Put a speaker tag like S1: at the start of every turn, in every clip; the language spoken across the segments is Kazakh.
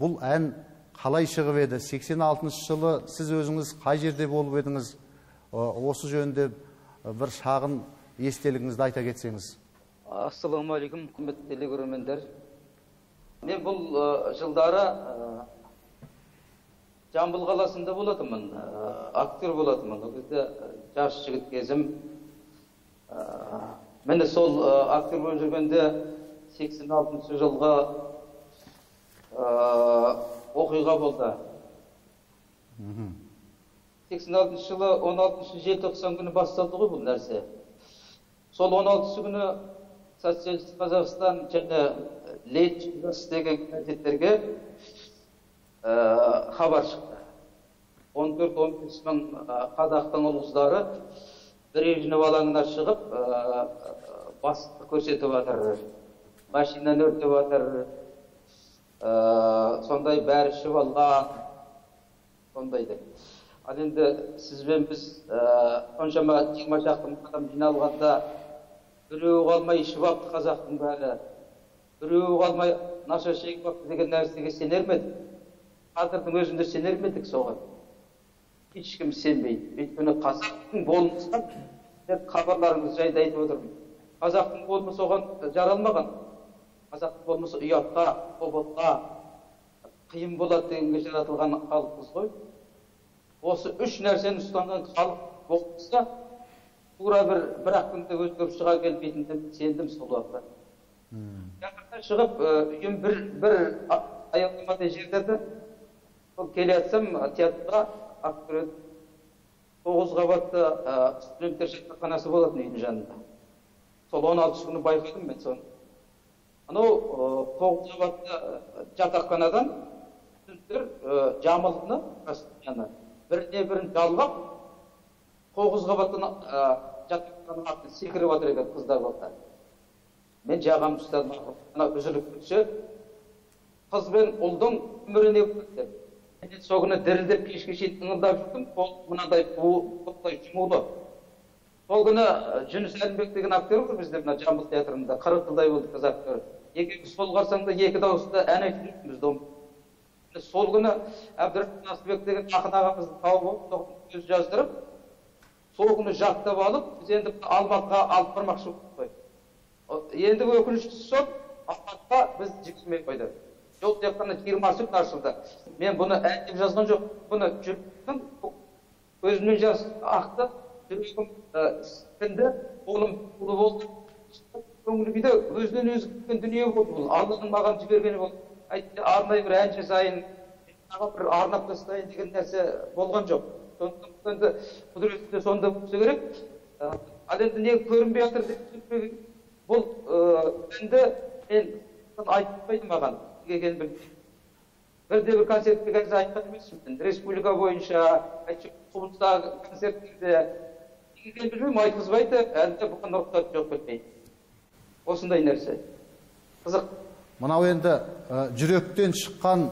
S1: бұл ән қалай шығып еді? 86 жылы сіз өзіңіз қай жерде болып едіңіз? Осы жөнінде бір шағын естелігіңізді айта кетсеңіз.
S2: Ассалаумағалейкум құрметті телекөрермендер мен бұл жылдары жамбыл қаласында болатынмын актер болатынмын. Ол кезде жас жігіт кезім. Міне сол актер болып жүргенде сексен алтыншы жылғы оқиға болды. Сексен алтыншы жылы он алтыншы желтоқсан күні басталды ғой бұл нәрсе. Сол он алтысы күні социалистік қазақстан және лет деген газеттерге хабар шықты. он төрт он бес мың қазақтың ұл қыздары брежнев алаңына шығып бастық көрсетіп жатыр машинаны өртеп жатыр сондай бәрі ішіп алған сондай деп ал енді сізбен біз соншама жиырма шақты адам жиналғанда біреуі қалмай ішіп алыпты қазақтың бәрі біреуі қалмай наша шегіп алыпты деген нәрсеге сенер ме едік қазірдің өзінде сенер ме едік соған ешкім сенбейді өйткені қазақтың болмысы мен хабарларыңыз жайды айтып отырмын қазақтың болмысы оған жаралмаған қазақтың болмысы ұятқа обалға қиын болады дегенге жаратылған халықпыз ғой. Осы үш нәрсені ұстанған халық болса тура бір бір ақ күнде өзгеріп шыға келмейтініне сендім сол уақытта. Жақында шығып үйім бір бір аялдамадай жерде еді сол келе жатсам театрға актер тоғыз қабатты студенттер жатақханасы болатын үйдің жанында. Сол он алтыншы күні байқадым мен соны. Анау тоғыз қабатты жатақханадан студенттер жамылғыны ана біріне бірін жалғап тоғыз қабаттан жатақхананың артына секіріп жатыр екен қыздар балдар мен жағамды ұстадым. Ана үзіліп кетсе қыз бен ұлдың өмірі не мен сол күні дірілдеп кешке шейін ыңылдап жүрдім. Мынандай бұлттай жұмулы. Сол күні жүніс әлімбек деген актер бар бізде мына жамбыл театрында. Қырық жылдай болды біз актер екеуміз сол қарсаңда екі дауыста ән айтып жүрміз сол күні әбдірахман асылбек деген ақын ағамызды тауып алып сөз жаздырып сол күні жаттап алып біз енді алматыға алып бармақшы болдық қой. Енді өкініштісі сол алматыға бізді жібермей қойды. Жол тек қана жиырмасы күні ашылды. Мен бұны ән деп жазған жоқ бұны жүректің көзімнен жас ақты. Сулы болды. Көңіл күйде өзінен өзі кеткен дүние болды бұл. Алланың маған жібергені болды. Әйтпесе арнайы бір ән жазайын саған бір арнап тастайын деген нәрсе болған жоқ. Сондықтан енді құдіретінде сонда болса керек. Ал енді не көрінбей жатыр деп бұл әнді мен айтпайды маған. Неге екенін білмеймін. Бірде бір концертте қазір айтқан емеспін. Республика бойынша концерттерде екенін білмеймін айтқызбайды әлі де бұған рұқсат жоқ осындай нәрсе. Қызық.
S1: Мынау енді жүректен шыққан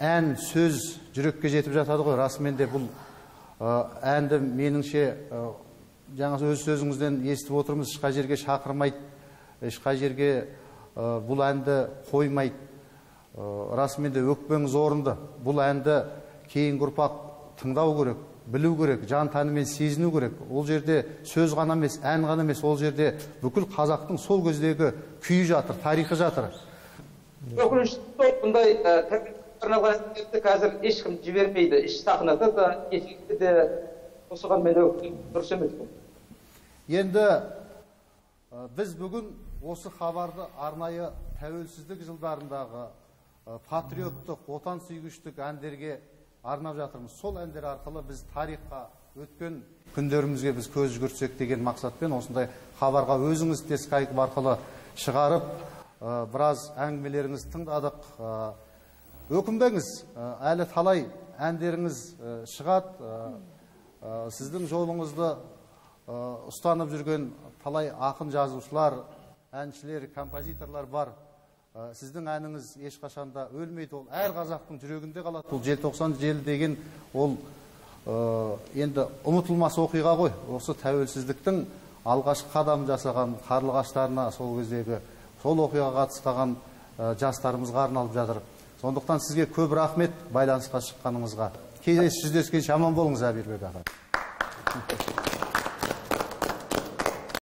S1: ән сөз жүрекке жетіп жатады ғой. Расымен де бұл әнді меніңше жаңа өз сөзіңізден естіп отырмыз. Ешқай жерге шақырмайды. Ешқай жерге бұл әнді қоймайды. Расымен де өкпеңіз орынды. Бұл әнді кейінгі ұрпақ тыңдау керек. Білу керек жан тәнімен сезіну керек. Ол жерде сөз ғана емес ән ғана емес ол жерде бүкіл қазақтың сол кездегі күйі жатыр тарихы жатыр.
S2: Өкініштісі бұндай арналған әндерді қазір ешкім жібермейді еш сахнада да эфирде де осыған мен дұрыс емес
S1: енді біз бүгін осы хабарды арнайы тәуелсіздік жылдарындағы патриоттық отансүйгіштік әндерге арнап жатырмыз. Сол әндер арқылы біз тарихқа өткен күндерімізге біз көз жүгіртсек деген мақсатпен осындай хабарға өзіңіз де скайп арқылы шығарып біраз әңгімелеріңізді тыңдадық. Өкінбеңіз әлі талай әндеріңіз шығады. Сіздің жолыңызды ұстанып жүрген талай ақын жазушылар әншілер композиторлар бар. Сіздің әніңіз ешқашанда өлмейді. Ол әр қазақтың жүрегінде қалады. Бұл желтоқсан желі деген ол енді ұмытылмас оқиға ғой. Осы тәуелсіздіктің алғашқы қадам жасаған қарлығаштарына сол кездегі сол оқиғаға қатысқан жастарымызға арналып жатыр. Сондықтан сізге көп рахмет байланысқа шыққаныңызға. Келесі жүздескенше аман болыңыз әбербек аға.